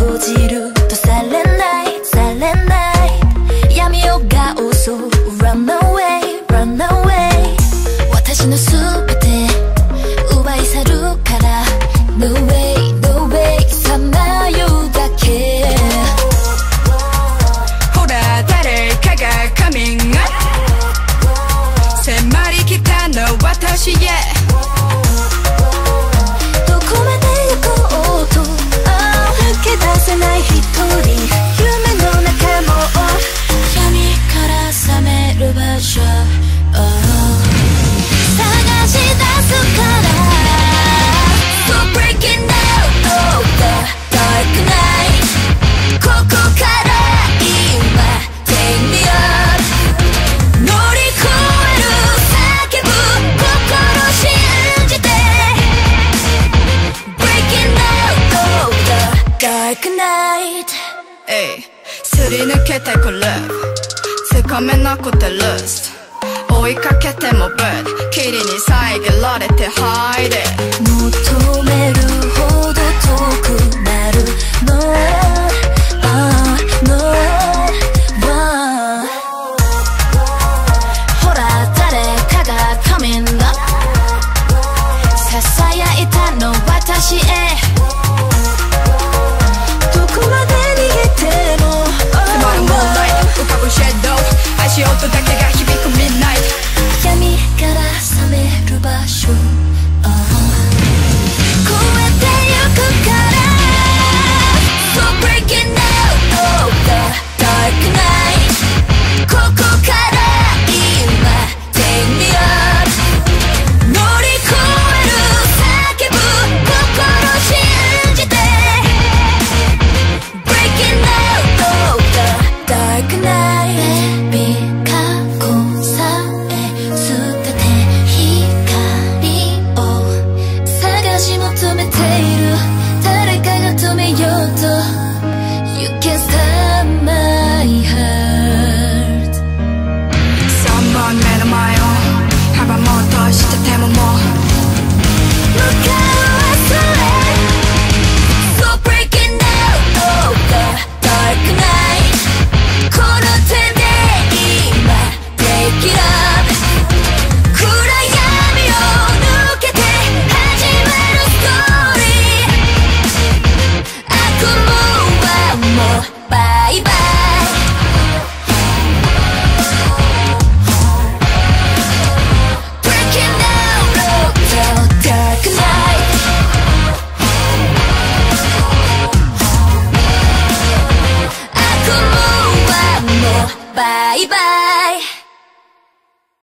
閉じるとされないされない闇を顔そう Run away, run away 私の street Ey, すり抜けてくる掴めなくて lust 追いかけても bird 霧に遮られて high yo bye bye.